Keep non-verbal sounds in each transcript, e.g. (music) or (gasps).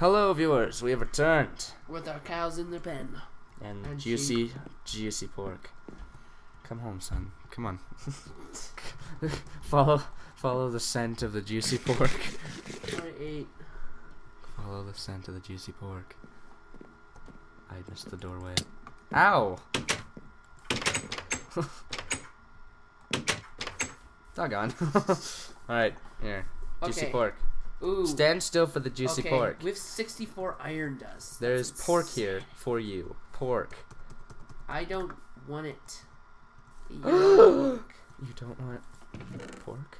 Hello, viewers. We have returned. with our cows in the pen. And, And juicy, juicy pork. Come home, son. Come on. (laughs) follow, follow the scent of the juicy pork. (laughs) I ate. Follow the scent of the juicy pork. I missed the doorway. Ow! (laughs) Doggone. Alright, here. Juicy Okay. pork. Ooh. Stand still for the juicy okay. pork. We have 64 iron dust. There's pork here for you. Pork. I don't want it. (gasps) Yuck. You don't want pork?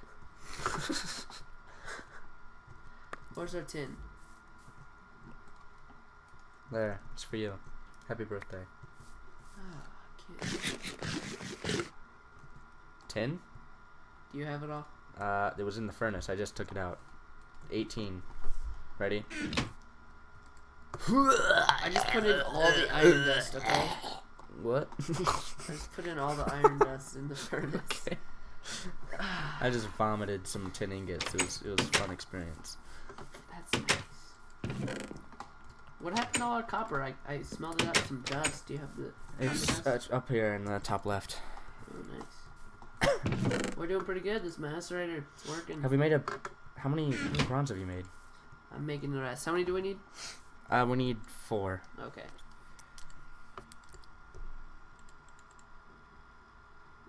(laughs) Where's our tin? There, it's for you. Happy birthday. Ah, kid. Tin? Do you have it all? Uh, it was in the furnace. I just took it out. 18. Ready? I just put in all the iron dust, okay? What? (laughs) I just put in all the iron (laughs) dust in the furnace. okay. I just vomited some tin ingots. It was it was a fun experience. That's nice. What happened to all our copper? I, I smelled it out with some dust. Do you have the uh, it's up here in the top left. Oh, nice. (coughs) We're doing pretty good. This macerator, it's working. Have we made a? How many, how many bronze have you made? I'm making the rest. How many do we need? Uh, we need four. Okay.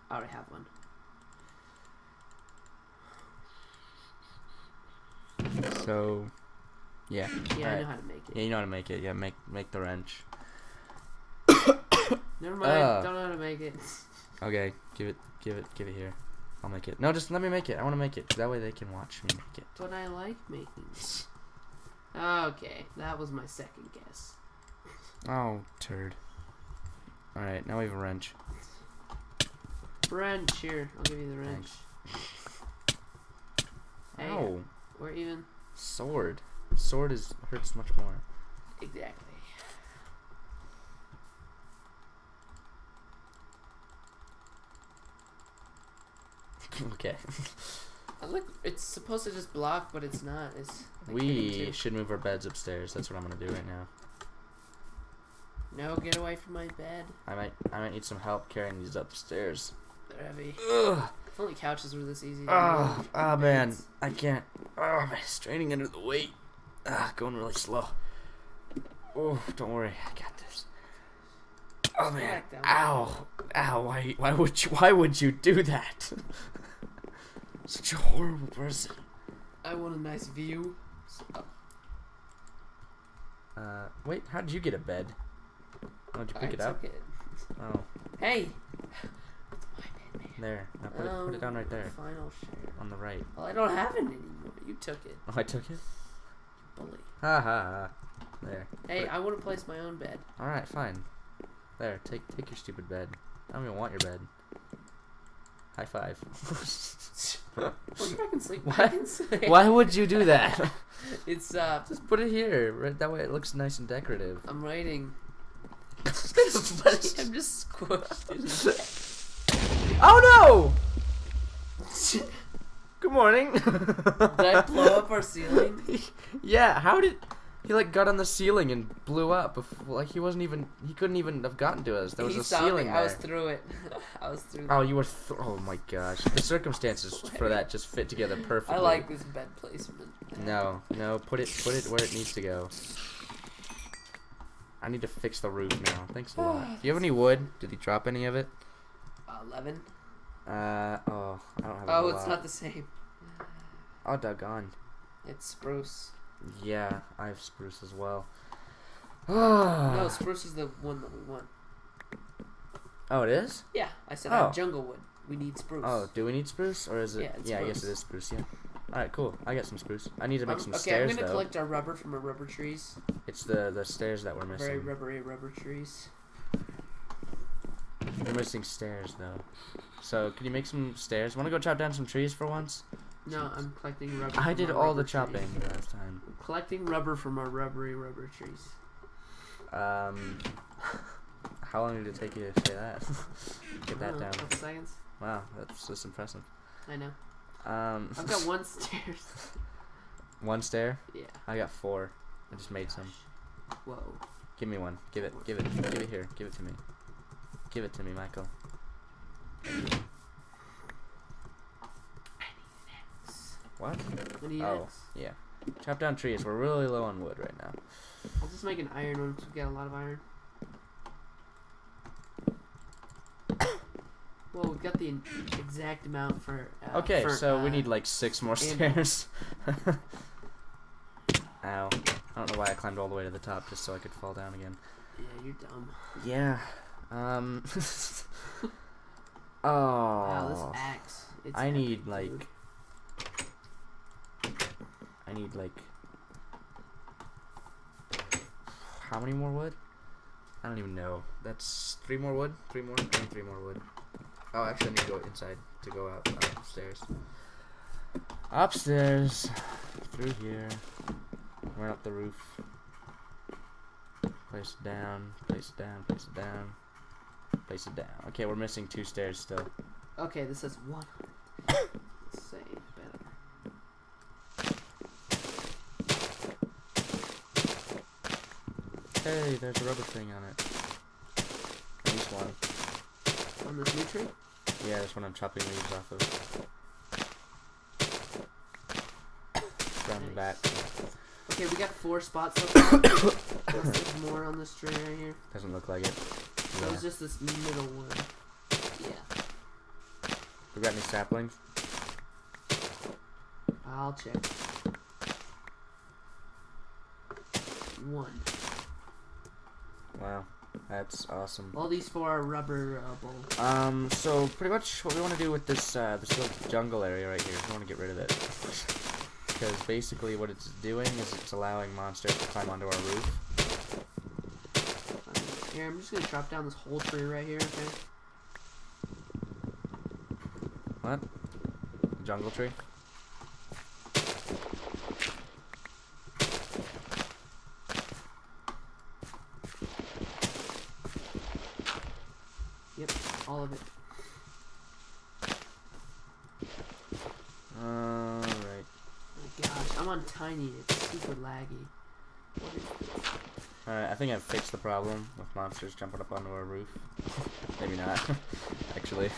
I already have one. So, yeah. Yeah, I Alright. know how to make it. Yeah, you know how to make it. Yeah, make make the wrench. (coughs) Never mind. Ah. don't know how to make it. (laughs) Okay, give it, give it, give it here. I'll make it. No, just let me make it. I want to make it. That way they can watch me make it. But I like making it. Okay, that was my second guess. Oh, turd. All right, now we have a wrench. Wrench here. I'll give you the wrench. Hey, Ow, we're even. sword. Sword is hurts much more. Exactly. (laughs) okay. Look, it's supposed to just block, but it's not. It's like We should move our beds upstairs. That's what I'm gonna do right now. No, get away from my bed. I might, I might need some help carrying these upstairs. They're heavy. Ugh. If only couches were this easy. Oh, oh man, Beds. I can't. Ah, oh, I'm straining under the weight. Ah, going really slow. Oh, don't worry, I got this. Oh man, ow, ow! Why, why would you, why would you do that? (laughs) Such a horrible person. I want a nice view. Oh, Uh, wait, how did you get a bed? How did you pick I it up? it. Oh, Hey. It's my bed, man. there. Now put it, put it down right there, Um, Fine, I'll share. on the right. Well, I don't have it anymore. You took it, Oh, I took it. You bully. Ha ha ha. There. Hey, I want to place my own bed. All right, fine. There, take take your stupid bed. I don't even want your bed. High five. (laughs) (laughs) Well, I can sleep. Why- sleep. Why would you do that? (laughs) It's uh. Just put it here. Right, that way it looks nice and decorative. I'm writing. (laughs) I'm just squished. oh no! Good morning. Did I blow (laughs) up our ceiling? yeah. How did he like got on the ceiling and blew up? Before, like he wasn't even. He couldn't even have gotten to us. There was he a saw ceiling me. there. I was through it. (laughs) I was through. oh, you were. Th- oh my gosh. The circumstances for that just fit together (laughs) perfectly. I like this bed placement. No, no, put it put it where it needs to go. I need to fix the roof now. Thanks a lot. (sighs) Do you have any wood? Did he drop any of it? Eleven. Uh oh, I don't have a Oh, it's lot. not the same. Oh, doggone. It's spruce. Yeah, I have spruce as well. (sighs) No, (sighs) spruce is the one that we want. oh, it is? Yeah, I said I Oh. jungle wood. We need spruce. Oh, do we need spruce or is it? Yeah, it's I guess it spruce. Yeah. All right, cool. I got some spruce. I need to make Um, some okay, stairs I'm gonna though. collect our rubber from our rubber trees. It's the the stairs that we're missing. Very rubbery rubber trees. We're missing stairs though. So, can you make some stairs? Want to go chop down some trees for once? No, I'm collecting rubber. I did all the chopping trees. last time. I'm collecting rubber from our rubbery rubber trees. Um, how long did it take you to say that? (laughs) Get that Uh, down. Couple seconds. Wow, that's just impressive. I know. Um, I've got (laughs) one stairs. (laughs) one stair. Yeah. I got four. I just made some. Whoa. Give me one. Give it. Give it. Give it here. Give it to me. Give it to me, Michael. What? I Oh. X. Yeah. Chop down trees. We're really low on wood right now. I'll just make an iron one because we got a lot of iron. (coughs) Well, we've got the exact amount for. Uh, Okay, for, so we uh, need like six more stairs. (laughs) Ow. I don't know why I climbed all the way to the top just so I could fall down again. Yeah, you're dumb. Yeah. Um. (laughs) (laughs) oh. Wow, this axe. It's I need dude. like. I need like. How many more wood? I don't even know. That's three more wood. Three more. Three more wood. Oh, actually, I need to go inside to go out uh, upstairs. Upstairs, through here. Run up the roof. Place it down. Place it down. Place it down. Place it down. Okay, we're missing two stairs still. Okay, this says one. (coughs) Say better. Hey, there's a rubber thing on it. At least one. On this new tree? Yeah, that's what I'm chopping leaves off of. Around the back. Okay, we got four spots. Unless there's (coughs) more on this tree right here. Doesn't look like it. So Yeah. it's just this middle one. Yeah. We got any saplings? I'll check. One. Wow, that's awesome. All these four are rubber uh, bowls. Um, so pretty much what we want to do with this uh, this little jungle area right here is we want to get rid of it. Because basically what it's doing is it's allowing monsters to climb onto our roof. Here, I'm just gonna chop down this whole tree right here, okay? What? Jungle tree? Yep, all of it. Alright. Oh my gosh, I'm on tiny. It's super laggy. What is this? Alright, I think I've fixed the problem with monsters jumping up onto our roof. Maybe not, (laughs) actually.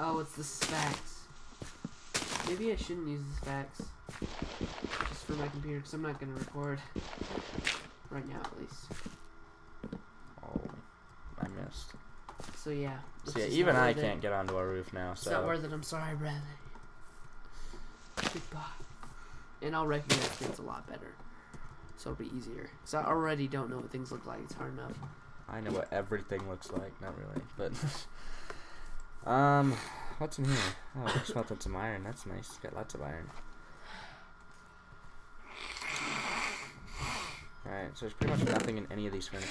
Oh, it's the specs. Maybe I shouldn't use the specs. Just for my computer, because I'm not going to record. Right now, at least. Oh, I missed. So, yeah. So yeah, even I can't get onto our roof now, It's not so... worth it. I'm sorry, Bradley. Goodbye. And I'll recognize things a lot better. So it'll be easier. Because I already don't know what things look like. It's hard enough. I know what everything looks like. Not really, but... (laughs) um, what's in here? Oh, we smelted (laughs) some iron. That's nice. Got lots of iron. Alright, so there's pretty much nothing in any of these furniture.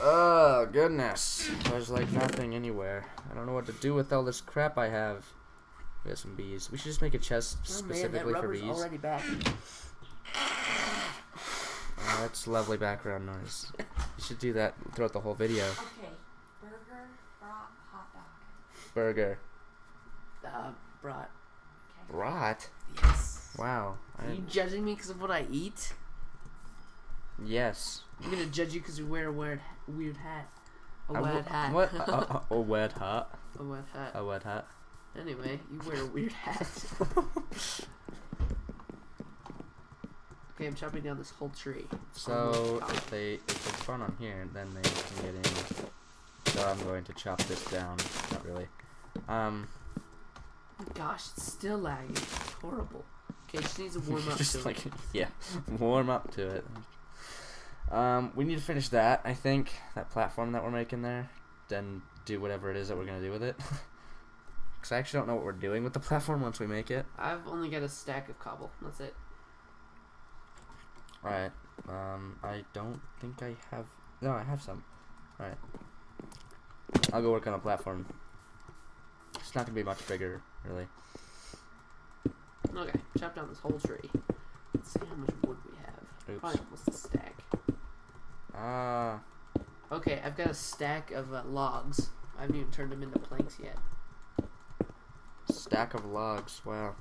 Oh, goodness. There's like nothing anywhere. I don't know what to do with all this crap I have. We got some bees. We should just make a chest specifically for bees. already back. (sighs) Oh, that's lovely background noise. You should do that throughout the whole video. Okay, burger, brat, hot dog. Burger. Uh, brought. Okay. Rot? Yes. Wow. Are I, you judging me because of what I eat? yes. I'm gonna judge you because you wear a weird, weird hat. A I wo- hat. What? (laughs) A, a, a wet hat. a weird hat. A weird hat. Anyway, you wear a weird hat. (laughs) okay, I'm chopping down this whole tree. So gone. if they if they spawn on here, then they can get in. So I'm going to chop this down. Not really. Um, Oh gosh, it's still lagging. It's horrible. Okay, it just needs to (laughs) warm up just to like it. yeah, warm up to it. Um, we need to finish that. I think that platform that we're making there. Then do whatever it is that we're gonna do with it. (laughs) Cause I actually don't know what we're doing with the platform once we make it. I've only got a stack of cobble. That's it. Alright. Um, I don't think I have. No, I have some. Alright. I'll go work on a platform. It's not gonna be much bigger, really. Okay, chop down this whole tree. Let's see how much wood we have. Oops. Probably almost a stack. Ah, Okay, I've got a stack of uh, logs. I haven't even turned them into planks yet. stack of logs. Wow,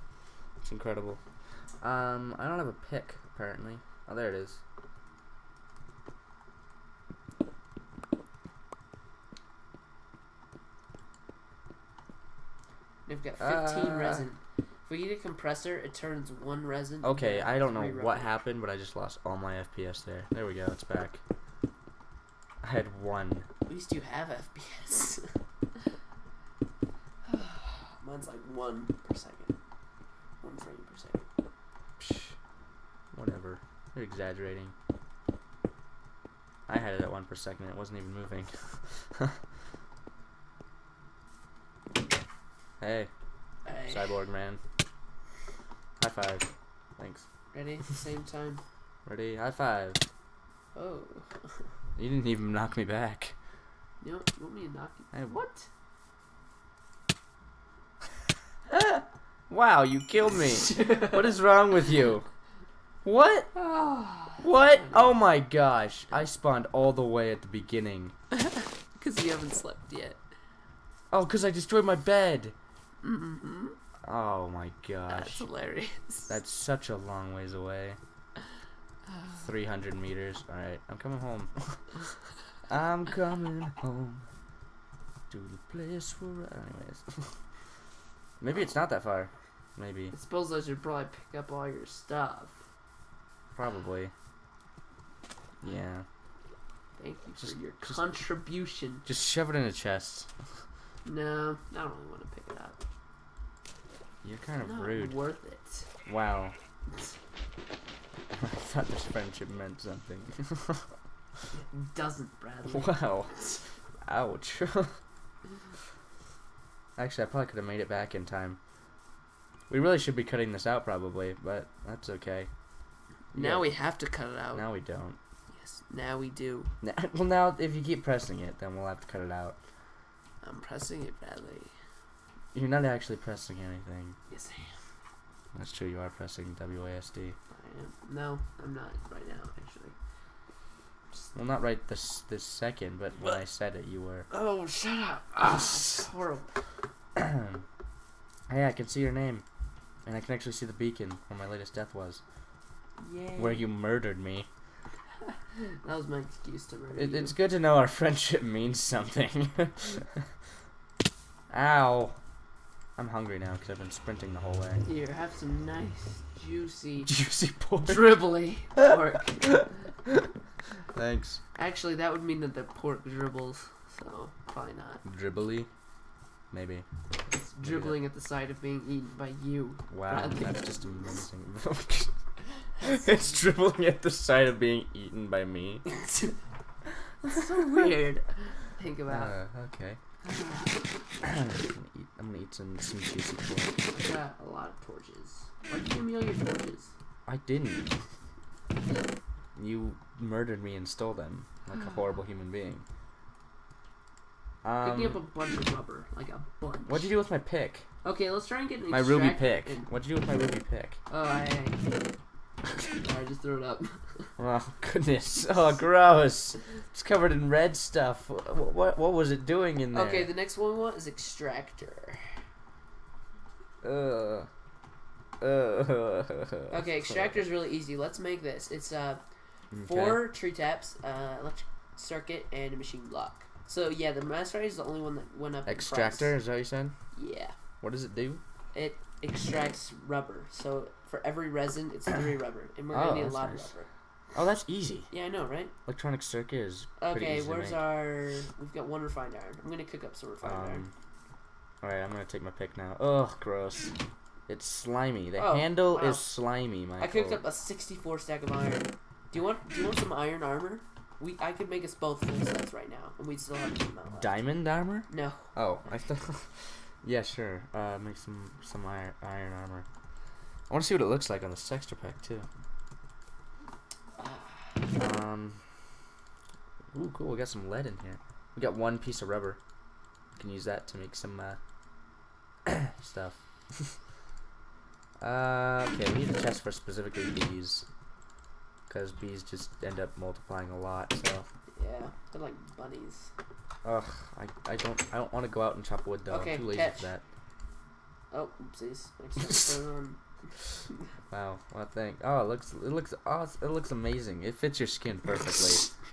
it's incredible. Um, I don't have a pick apparently. Oh, there it is. We've got 15 Uh. resin. If we get a compressor, it turns one resin. Okay, I don't know what happened, but I just lost all my FPS there. There we go, it's back. Had one. At least you have FPS. (sighs) Mine's like one per second. One frame per second. Psh, whatever. You're exaggerating. I had it at one per second. It wasn't even moving. (laughs) hey, Hey, cyborg man. High five. Thanks. ready? At the same time. Ready? High five. Oh. (laughs) You didn't even knock me back. You, know, you want me to knock you? Hey, What? (laughs) Wow, you killed me. (laughs) what is wrong with you? What? (sighs) What? Oh my gosh. I spawned all the way at the beginning. (laughs) Because you haven't slept yet. Oh, because I destroyed my bed. Mm-hmm. Oh my gosh. That's hilarious. That's such a long ways away. 300 meters. Alright, I'm coming home. (laughs) I'm coming home to the place where. Anyways. (laughs) Maybe it's not that far. Maybe. I suppose I should probably pick up all your stuff. Probably. Yeah. Thank you for your just- contribution. Just shove it in a chest. No, I don't really want to pick it up. You're kind of Not rude. worth it. Wow. (laughs) I thought this friendship meant something. It doesn't, Bradley. (laughs) wow. Ouch. (laughs) Actually, I probably could have made it back in time. We really should be cutting this out, probably, but that's okay. Now Yeah. we have to cut it out. Now we don't. Yes, now we do. N- (laughs) Well, now if you keep pressing it, then we'll have to cut it out. I'm pressing it, Bradley. You're not actually pressing anything. Yes, I am. That's true. You are pressing WASD. Am. No, I'm not right now, actually. Well, not right this this second, but when I said it, you were. Oh, shut up. Ah, that's horrible. (clears throat) hey, I can see your name, and I can actually see the beacon where my latest death was, Yay. where you murdered me. (laughs) That was my excuse to murder It, you. it's good to know our (laughs) friendship means something. (laughs) Ow. I'm hungry now because I've been sprinting the whole way. Here, have some nice, juicy, (laughs) Juicy pork. dribbly pork. (laughs) Thanks. Actually, that would mean that the pork dribbles, so probably not. Dribbly? Maybe. It's Maybe dribbling at the sight of being eaten by you. Wow, Bradley. that's just amazing. (laughs) it's dribbling at the sight of being eaten by me. That's so weird. Think about. Uh, okay. I'm gonna eat, I'm gonna eat some, some juicy pork. I got a lot of torches. Why'd you give me all your torches? I didn't. You murdered me and stole them like a horrible human being. Picking up a Um, bunch of rubber, like a bunch. what'd you do with my pick? Okay, let's try and get an My ruby pick. What'd you do with my ruby pick? Oh, I. I (laughs) just threw it up. (laughs) Oh goodness! Oh, gross! It's covered in red stuff. What what, what was it doing in there? Okay, the next one we want is extractor. Ugh. (laughs) Ugh. Okay, extractor is really easy. Let's make this. It's uh Okay. four tree taps, uh, electric circuit, and a machine block. So yeah, the master is the only one that went up. extractor. Is that what you said? Yeah, What does it do? it extracts rubber. So for every resin, it's three (coughs) rubber, and we're Oh, gonna need a lot nice. of rubber. Oh, that's easy. Yeah, I know, right? Electronic circuit is Okay, where's our? We've got one refined iron. I'm gonna cook up some refined iron. Um, all right, I'm gonna take my pick now. Ugh, gross. It's slimy. The Oh, handle wow. is slimy, Michael. I cooked up a 64 stack of iron. Do you want? Do you want some iron armor? We I could make us both full sets right now, and we'd still have amount diamond armor. No. Oh, I thought. (laughs) yeah, sure. Uh, make some some iron, iron armor. I want to see what it looks like on this texture pack too. Um. Ooh, cool. We got some lead in here. We got one piece of rubber. We can use that to make some uh, (coughs) stuff. (laughs) uh, okay, we need a chest for specifically bees, because bees just end up multiplying a lot. So, Yeah, they're like bunnies. ugh, I, I don't I don't want to go out and chop wood though. Okay, I'm too lazy catch. for that. Oh, oopsies. Next time, on (laughs) Wow, what thing? Oh, it looks it looks awesome. It looks amazing. It fits your skin perfectly. (laughs)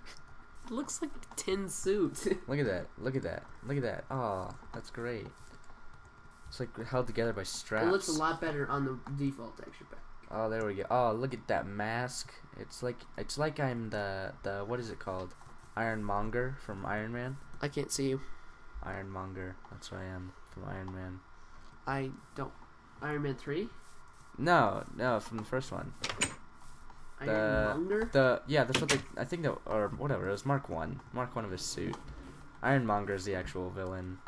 It looks like a tin suit. (laughs) Look at that. Look at that. Look at that. Oh, that's great. It's like held together by straps. it looks a lot better on the default texture pack. Oh, there we go. Oh, look at that mask. It's like it's like I'm the the what is it called? Ironmonger from Iron Man. I can't see you. Ironmonger. That's what I am from Iron Man. I don't. Iron Man three. No, no, from the first one. The- Ironmonger. The yeah, that's what they. I think that or whatever. It was Mark One. Mark One of his suit. Ironmonger is the actual villain.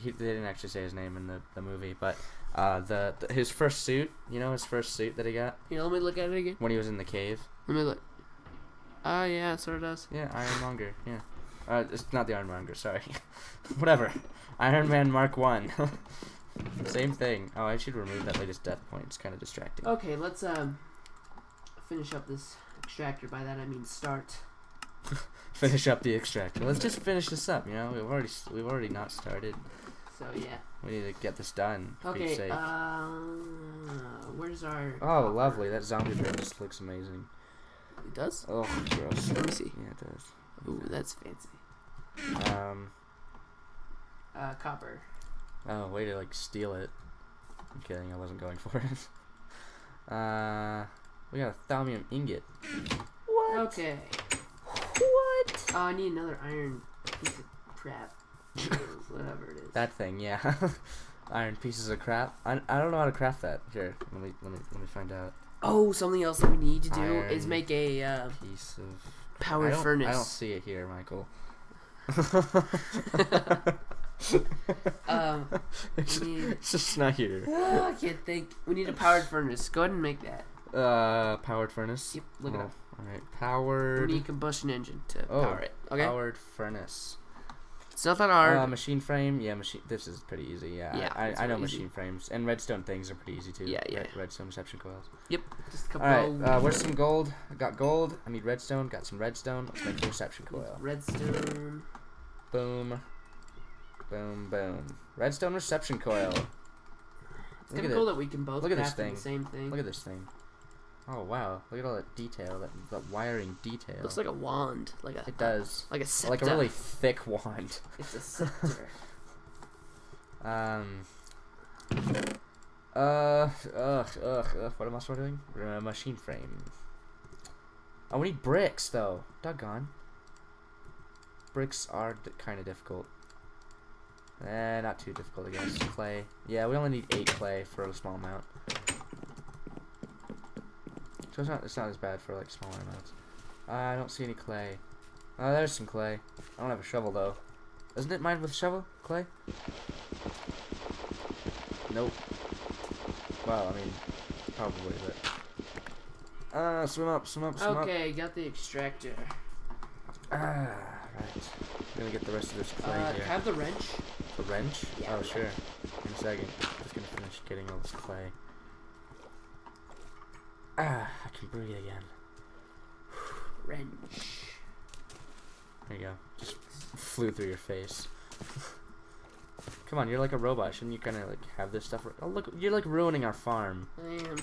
He, they didn't actually say his name in the, the movie, but uh, the, the his first suit. You know his first suit that he got Here, let me look at it again. when he was in the cave. Let me look. Oh yeah, it sort of does. Yeah, Ironmonger. Yeah. Uh, it's not the Ironmonger. Sorry. (laughs) Whatever. Iron Man Mark One. (laughs) Same thing. Oh, I should remove that latest death point. It's kind of distracting. Okay, let's um finish up this extractor. By that I mean start. (laughs) Finish up the extractor. Let's just finish this up. You know, we've already we've already not started. So yeah. We need to get this done. Okay. Uh, where's our? Oh, lovely! That zombie brain just looks amazing. It does. Oh, gross. Let me see. Yeah, it does. Ooh, that's fancy. Um. Uh, copper. Oh, way to like steal it. I'm kidding. I wasn't going for it. (laughs) Uh, we got a thaumium ingot. What? Okay. What? Oh, I need another iron piece of crap. (laughs) Whatever it is. That thing, yeah. (laughs) Iron pieces of crap. I, I don't know how to craft that. Here, let me let me let me find out. Oh, something else that we need to do is make a uh, Piece of power don't, furnace. I don't see it here, Michael. Um, (laughs) it's, need- it's just not here. ah, (sighs) I can't think. We need a powered furnace. Go ahead and make that. Uh, powered furnace. Yep, look it Oh, up. All right, We powered. need combustion engine to Oh, power it. Okay. Powered furnace. It's not that hard. Uh, machine frame. Yeah, machine. This is pretty easy. Yeah, Yeah, I, I, know easy. machine frames and redstone things are pretty easy too. Yeah, yeah. Red- redstone reception coils. Yep. Just a couple. All right, uh, where's some gold? I got gold. I need redstone. Got some redstone. Let's make the reception coil. redstone. Boom. Boom, boom. Redstone reception coil. It's kind of cool that we can both Look at this thing. the same thing. Look at this thing. Oh wow! Look at all that detail. That, that wiring detail. Looks like a wand, like a it does. like a scepter. Like a really thick wand. (laughs) It's a scepter. (laughs) Um. Uh, ugh, ugh, ugh. What am I still doing? Uh, machine frame. Oh, we need bricks though. Doggone. Bricks are kind of difficult. Eh, not too difficult, I guess. Clay. Yeah, we only need eight clay for a small amount. So it's not it's not as bad for like smaller amounts. Uh, I don't see any clay. Oh, there's some clay. I don't have a shovel though. Isn't it mine with a shovel? Clay? Nope. Well, I mean, probably, but. Uh, swim up, swim up, swim up. okay, got the extractor. Ah, right. I'm gonna get the rest of this clay Uh, here. have the wrench. The wrench? Yeah, oh, sure. In a second. I'm Just gonna finish getting all this clay. Ah, I can breathe again. (sighs) Wrench. There you go. Just flew through your face. (laughs) Come on, you're like a robot. Shouldn't you kind of like have this stuff? Oh, look, you're like ruining our farm. I am.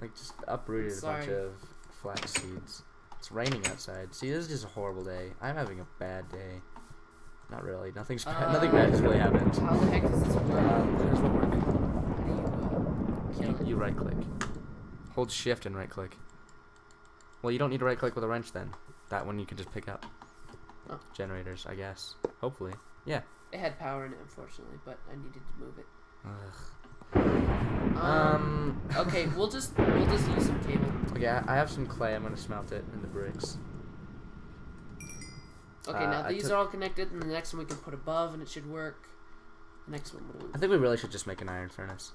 Like just uprooted a bunch of flax seeds. It's raining outside. See, this is just a horrible day. I'm having a bad day. Not really. Nothing's bad. Nothing bad has really happened. How the heck does this work? Here's what work. How do you, uh, You, you right click. Hold shift and right click. Well, you don't need to right click with a wrench then. That one you can just pick up. Oh. Generators, I guess. Hopefully. Yeah. It had power in it, unfortunately, but I needed to move it. Ugh. Um. Um. okay, we'll just we'll just use some cable. (laughs) Okay, I I have some clay. I'm gonna smelt it in the bricks. Okay, Uh, now these took- are all connected, and the next one we can put above, and it should work. The next one. I think we really should just make an iron furnace.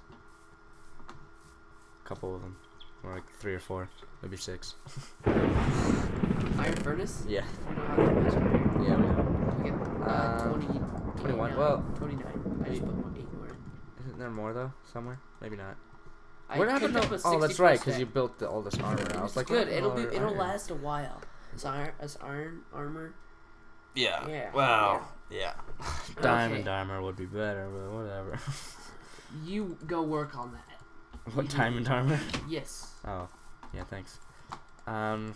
A couple of them, or like three or four, maybe six. Iron furnace. Yeah. I don't know to measure iron. Yeah, we uh, Um, 20, 21, 29, well- 29. I just put more, eight more in. Isn't there more though? Somewhere? Maybe not. I what happened? To, oh, that's right, because you built the, all this armor. I was It's like, good. It'll be. It'll iron? last a while. As iron, as iron armor. Yeah. Yeah. Wow. Yeah. (laughs) Diamond Okay. armor would be better, but whatever. (laughs) You go work on that. What diamond Dimer? (laughs) Yes. Oh, yeah, thanks. Um,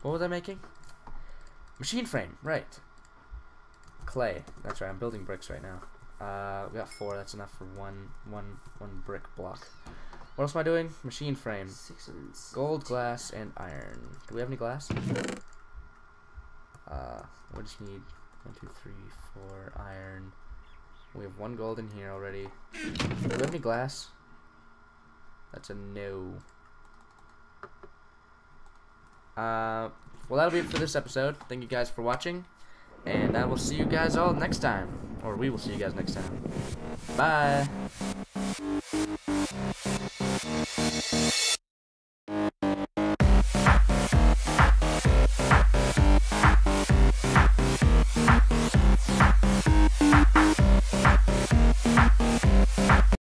what was I making? Machine frame, right. Clay, that's right. I'm building bricks right now. Uh, we got four. That's enough for one, one, one brick block. What else am I doing? Machine frame, Six and gold, glass, and iron. Do we have any glass? Uh, we just need one, two, three, four iron. We have one gold in here already. Do we have any glass? That's a no. Uh, well, that'll be it for this episode. Thank you guys for watching. And I will see you guys all next time. Or we will see you guys next time. Bye.